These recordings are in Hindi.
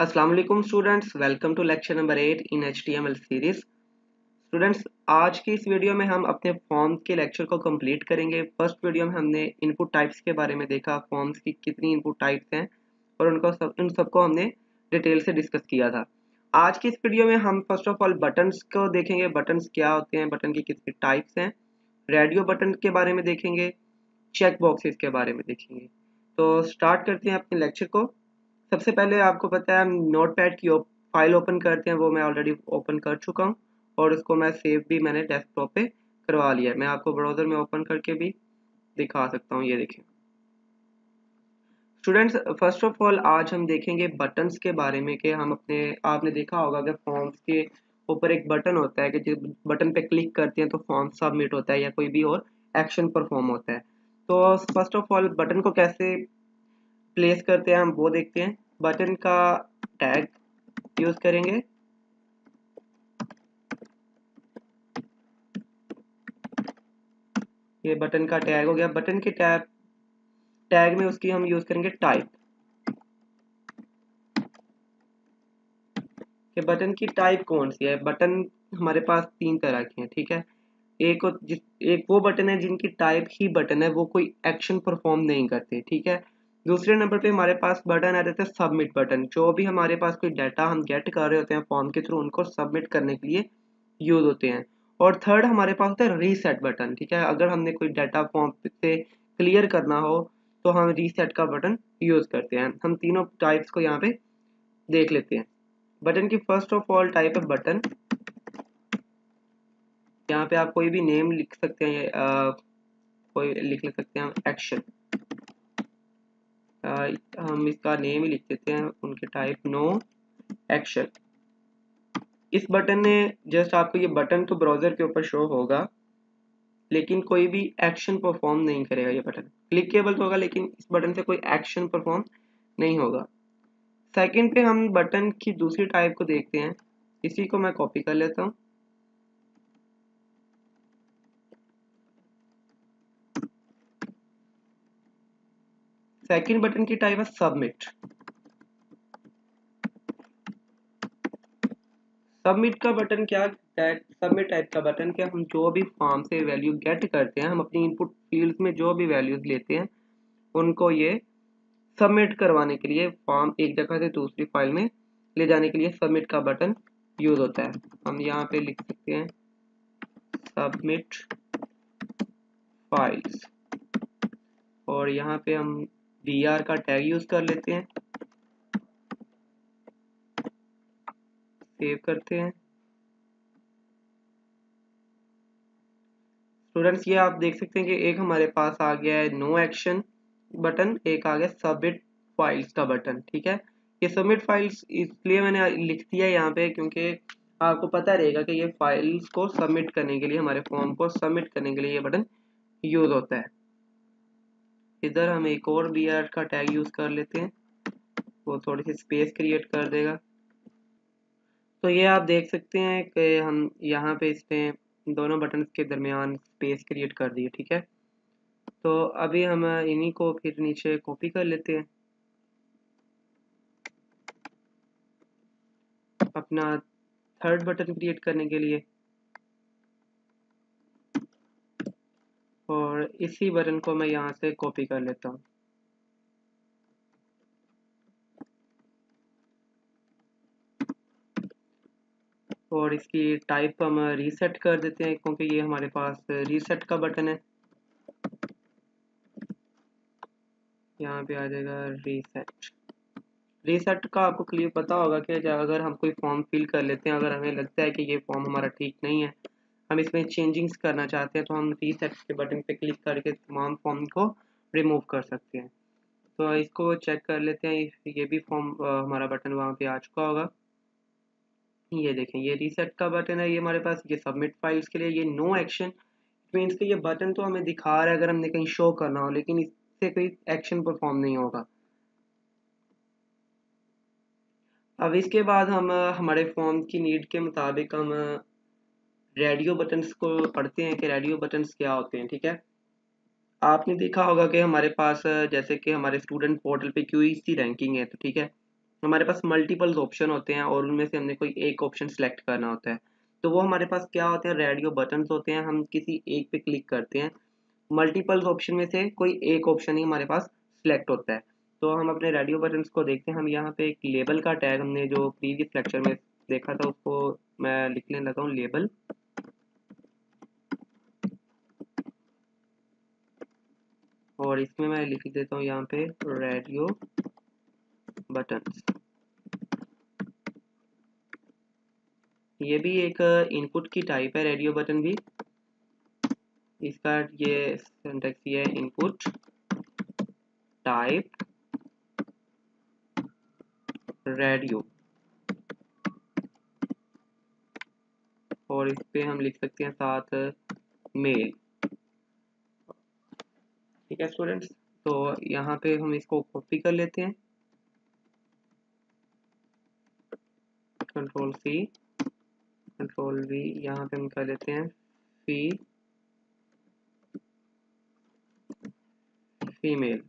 वालेकुम students welcome to lecture number eight in H series students आज की इस वीडियो में हम अपने फॉर्म्स के लेक्चर को कंप्लीट करेंगे। फ़र्स्ट वीडियो में हमने इनपुट टाइप्स के बारे में देखा फॉर्म्स की कितनी इनपुट टाइप्स हैं, और उनको सब, उन सबको हमने डिटेल से डिस्कस किया था। आज की इस वीडियो में हम फ़र्स्ट ऑफ़ ऑल बटन्स को देखेंगे। बटन्स क्या होते हैं? बटन की कितनी टाइप्स हैं? रेडियो बटन के बारे में देखेंगे। चेक बॉक्सेस के बारे में देखेंगे। तो स्टार्ट करते हैं अपने लेक्चर को। सबसे पहले आपको पता है नोट पैड की फ़ाइल ओपन करते हैं, वो मैं ऑलरेडी ओपन कर चुका हूँ और उसको मैं सेव भी मैंने डेस्कटॉप पे करवा लिया है। मैं आपको ब्राउज़र में ओपन करके भी दिखा सकता हूँ, ये देखें स्टूडेंट्स फ़र्स्ट ऑफ़ ऑल आज हम देखेंगे बटन्स के बारे में कि हम अपने, आपने देखा होगा कि फॉर्म्स के ऊपर एक बटन होता है कि जिस बटन पे क्लिक करते हैं तो फॉर्म सबमिट होता है या कोई भी और एक्शन परफॉर्म होता है। तो फ़र्स्ट ऑफ़ ऑल बटन को कैसे प्लेस करते हैं, हम वो देखते हैं। बटन का टैग यूज़ करेंगे। ये बटन का टैग हो गया। बटन के टैग टैग में उसकी हम यूज़ करेंगे टाइप। कि बटन की टाइप कौन सी है? बटन हमारे पास तीन तरह के हैं, ठीक है? एक जिस, एक वो बटन है जिनकी टाइप ही बटन है, वो कोई एक्शन परफॉर्म नहीं करते, ठीक है? दूसरे नंबर पे हमारे पास बटन आ जाता है सबमिट बटन जो भी हमारे पास कोई डाटा हम गेट कर रहे होते हैं फॉर्म के थ्रू उनको सबमिट करने के लिए यूज़ होते हैं। और थर्ड हमारे पास होता है रीसेट बटन ठीक है? अगर हमने कोई डाटा फॉर्म से क्लियर करना हो तो हम रीसेट का बटन यूज़ करते हैं। हम तीनों टाइप्स को यहाँ पे देख लेते हैं। बटन की फ़र्स्ट ऑफ़ ऑल टाइप है बटन यहाँ पे आप कोई भी नेम लिख सकते हैं आ, कोई लिख ले सकते हैं एक्शन हम इसका नेम ही लिख देते हैं, उनके टाइप नो एक्शन इस बटन ने जस्ट आपको ये बटन तो ब्राउज़र के ऊपर शो होगा, लेकिन कोई भी एक्शन परफॉर्म नहीं करेगा ये बटन क्लिकेबल तो होगा, लेकिन इस बटन से कोई एक्शन परफॉर्म नहीं होगा. सेकंड पे हम बटन की दूसरी टाइप को देखते हैं. इसी को मैं कॉपी कर लेता हूँ. सेकंड बटन की टाइप है सबमिट। सबमिट का बटन क्या सबमिट टाइप का बटन क्या, हम जो भी फॉर्म से वैल्यू गेट करते हैं, हम अपनी इनपुट फ़ील्ड में जो भी वैल्यूज़ लेते हैं, उनको ये सबमिट करवाने के लिए, फॉर्म एक जगह से दूसरी फ़ाइल में ले जाने के लिए सबमिट का बटन यूज़ होता है। हम यहाँ पे लिख सकते हैं सबमिट फाइल्स और यहाँ पे हम डी आर का टैग यूज़ कर लेते हैं। सेव करते हैं। स्टूडेंट्स ये आप देख सकते हैं कि एक हमारे पास आ गया है नो एक्शन बटन एक आ गया सबमिट फाइल्स का बटन ठीक है? ये सबमिट फाइल्स इसलिए मैंने लिख दिया यहाँ पे क्योंकि आपको पता रहेगा कि ये फाइल्स को सबमिट करने के लिए, हमारे फॉर्म को सबमिट करने के लिए ये बटन यूज़ होता है। इधर हम एक और बी आर का टैग यूज़ कर लेते हैं। वो थोड़ी सी स्पेस क्रिएट कर देगा। तो ये आप देख सकते हैं कि हम यहाँ पे इसने दोनों बटन के दरमियान स्पेस क्रिएट कर दी है ठीक है? तो अभी हम इन्हीं को फिर नीचे कॉपी कर लेते हैं। अपना थर्ड बटन क्रिएट करने के लिए। और इसी बटन को मैं यहाँ से कॉपी कर लेता हूँ। और इसकी टाइप हम रीसेट कर देते हैं, क्योंकि ये हमारे पास रीसेट का बटन है। यहाँ पे आ जाएगा रीसेट रीसेट का आपको क्लियर पता होगा कि अगर हम कोई फॉर्म फिल कर लेते हैं, अगर हमें लगता है कि ये फॉर्म हमारा ठीक नहीं है हम इसमें चेंजिंग्स करना चाहते हैं तो हम रीसेट के बटन पे क्लिक करके तमाम फॉर्म को रिमूव कर सकते हैं। तो इसको चेक कर लेते हैं, ये भी फॉर्म हमारा बटन वहाँ पे आ चुका होगा। ये देखें, ये रीसेट का बटन है, ये हमारे पास, ये सबमिट फाइल्स के लिए, ये नो एक्शन मीन्स कि ये बटन तो हमें दिखा रहा है अगर हमने कहीं शो करना हो, लेकिन इससे कोई एक्शन परफॉर्म नहीं होगा। अब इसके बाद हम हमारे फॉर्म की नीड के मुताबिक हम रेडियो बटन्स को पढ़ते हैं कि रेडियो बटन्स क्या होते हैं, ठीक है? आपने देखा होगा कि हमारे पास, जैसे कि हमारे स्टूडेंट पोर्टल पे क्यू सी रैंकिंग है तो ठीक है? हमारे पास मल्टीपल ऑप्शन होते हैं और उनमें से हमने कोई एक ऑप्शन सेलेक्ट करना होता है। तो वो हमारे पास क्या होते हैं? रेडियो बटन्स होते हैं, हम किसी एक पे क्लिक करते हैं। मल्टीपल ऑप्शन में से कोई एक ऑप्शन ही हमारे पास सिलेक्ट होता है। तो हम अपने रेडियो बटन्स को देखते हैं। हम यहाँ पे एक लेबल का टैग हमने जो प्रीवियस लेक्चर में देखा था, उसको मैं लिखने लगा हूँ लेबल और इसमें मैं लिख देता हूँ यहाँ पे रेडियो बटन्स ये भी एक इनपुट की टाइप है रेडियो बटन भी। इसका ये सिंटेक्स ये है इनपुट टाइप रेडियो और इस पे हम लिख सकते हैं साथ मेल ठीक है स्टूडेंट्स तो यहाँ पे हम इसको कॉपी कर लेते हैं। कंट्रोल सी कंट्रोल वी यहाँ पे हम कर लेते हैं फ़ी फीमेल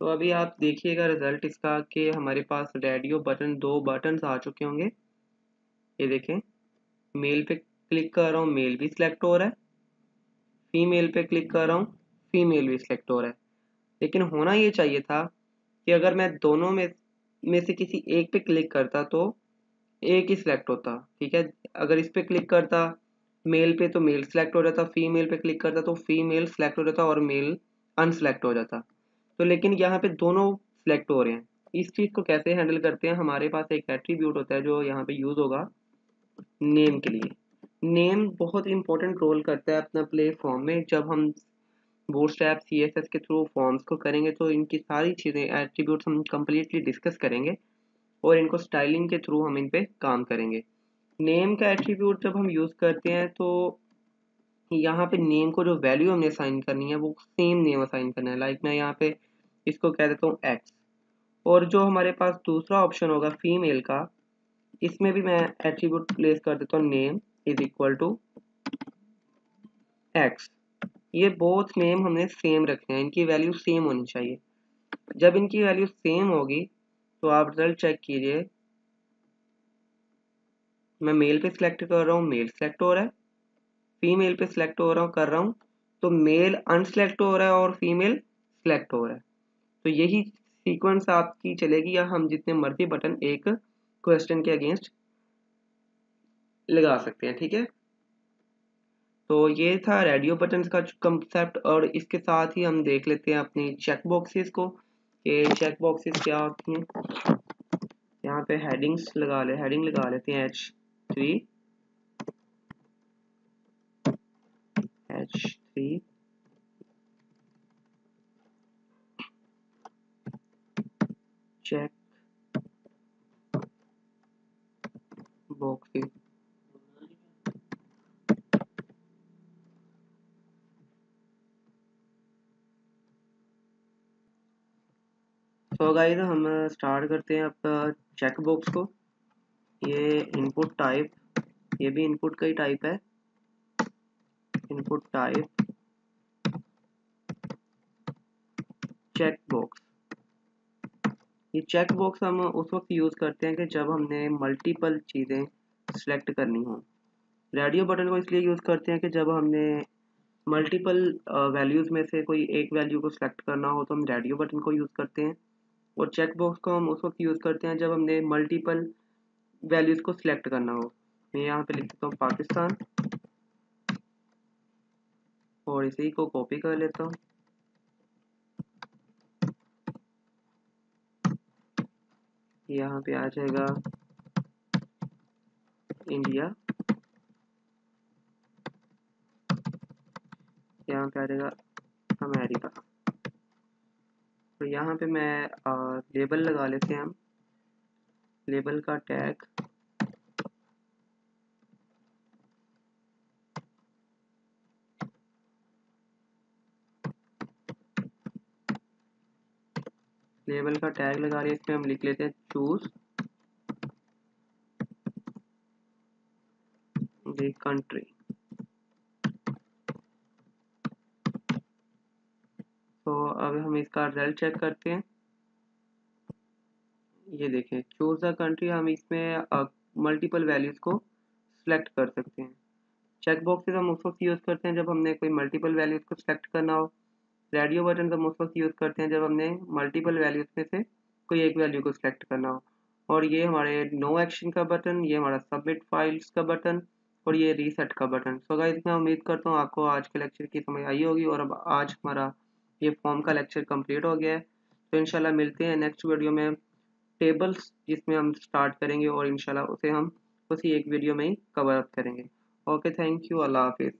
तो अभी आप देखिएगा रिज़ल्ट इसका कि हमारे पास रेडियो बटन दो बटन आ चुके होंगे। ये देखें मेल पे क्लिक कर रहा हूँ मेल भी सिलेक्ट हो रहा है। फीमेल पे क्लिक कर रहा हूँ फीमेल भी सिलेक्ट हो रहा है। लेकिन होना ये चाहिए था कि अगर मैं दोनों में में से किसी एक पे क्लिक करता तो एक ही सिलेक्ट होता, ठीक है? अगर इस पे क्लिक करता मेल पे तो मेल सिलेक्ट हो जाता फीमेल पे क्लिक करता तो फीमेल सिलेक्ट हो जाता और मेल अनसेलेक्ट हो जाता। तो लेकिन यहाँ पे दोनों सिलेक्ट हो रहे हैं। इस चीज़ को कैसे हैंडल करते हैं? हमारे पास एक एट्रीब्यूट होता है जो यहाँ पे यूज़ होगा नेम के लिए। नेम बहुत इंपॉर्टेंट रोल करता है अपना प्ले फॉर्म में। जब हम बोटस्ट्रैप सी एस एस के थ्रू फॉर्म्स को करेंगे तो इनकी सारी चीज़ें एट्रीब्यूट्स हम कम्प्लीटली डिस्कस करेंगे और इनको स्टाइलिंग के थ्रू हम इन पर काम करेंगे। नेम का एट्रीब्यूट जब हम यूज़ करते हैं तो यहाँ पे नेम को जो वैल्यू हमने असाइन करनी है वो सेम नेम असाइन करना है। लाइक मैं यहाँ पे इसको कह देता हूँ एक्स और जो हमारे पास दूसरा ऑप्शन होगा फीमेल का, इसमें भी मैं एट्रीब्यूट प्लेस कर देता हूँ name is equal to X ये बोथ नेम हमने सेम रखने हैं। इनकी वैल्यू सेम होनी चाहिए। जब इनकी वैल्यू सेम होगी तो आप रिज़ल्ट चेक कीजिए। मैं मेल पे सिलेक्ट कर रहा हूँ मेल सेलेक्ट हो रहा है। फीमेल पे सिलेक्ट हो रहा हूँ, कर रहा हूँ। तो मेल अनसेलेक्ट हो रहा है और फीमेल सेलेक्ट हो रहा है। तो यही सीक्वेंस आपकी चलेगी, या हम जितने मर्ज़ी बटन एक क्वेश्चन के अगेंस्ट लगा सकते हैं, ठीक है? तो ये था रेडियो बटन का कंसेप्ट और इसके साथ ही हम देख लेते हैं अपनी चेक बॉक्सेस को कि चेक बॉक्सेस क्या होती हैं। यहाँ पे हेडिंग्स लगा ले हेडिंग लगा लेते हैं H three H three check boxes तो गाइस हम स्टार्ट करते हैं आपका चेक बॉक्स को। ये इनपुट टाइप ये भी इनपुट का ही टाइप है। इनपुट टाइप चेक बॉक्स ये चेक बॉक्स हम उस वक्त यूज़ करते हैं कि जब हमने मल्टीपल चीज़ें सेलेक्ट करनी हो। रेडियो बटन को इसलिए यूज़ करते हैं कि जब हमने मल्टीपल वैल्यूज़ में से कोई एक वैल्यू को सिलेक्ट करना हो तो हम रेडियो बटन को यूज़ करते हैं। और चेक बॉक्स को हम उस वक्त यूज़ करते हैं जब हमने मल्टीपल वैल्यूज़ को सिलेक्ट करना हो। मैं यहाँ पे लिख देता हूँ पाकिस्तान। और इसी को कॉपी कर लेता हूँ। यहाँ पे आ जाएगा इंडिया यहाँ पे आ जाएगा अमेरिका तो यहाँ पे मैं लेबल लगा लेते हैं हम। लेबल का टैग लेबल का टैग लगा रहे इसमें हम लिख लेते हैं चूज़ द कंट्री तो अब हम इसका रिज़ल्ट चेक करते हैं ये देखें चूज़ द कंट्री हम इसमें मल्टीपल वैल्यूज़ को सिलेक्ट कर सकते हैं। चेक बॉक्सेस हम उस वक्त यूज़ करते हैं जब हमने कोई मल्टीपल वैल्यूज़ को सिलेक्ट करना हो। रेडियो बटन हम उस वक्त यूज़ करते हैं जब हमने मल्टीपल वैल्यूज़ में से कोई एक वैल्यू को सिलेक्ट करना हो। और ये हमारे नो एक्शन का बटन ये हमारा सबमिट फाइल्स का बटन और ये रीसेट का बटन सो गाइस मैं उम्मीद करता हूँ आपको आज के लेक्चर की समझ आई होगी और अब आज हमारा ये फॉर्म का लेक्चर कंप्लीट हो गया है। तो इनशाला मिलते हैं नेक्स्ट वीडियो में टेबल्स जिसमें हम स्टार्ट करेंगे और इनशाला उसे हम उसी एक वीडियो में ही कवर अप करेंगे। ओके थैंक यू अल्लाह हाफिज़।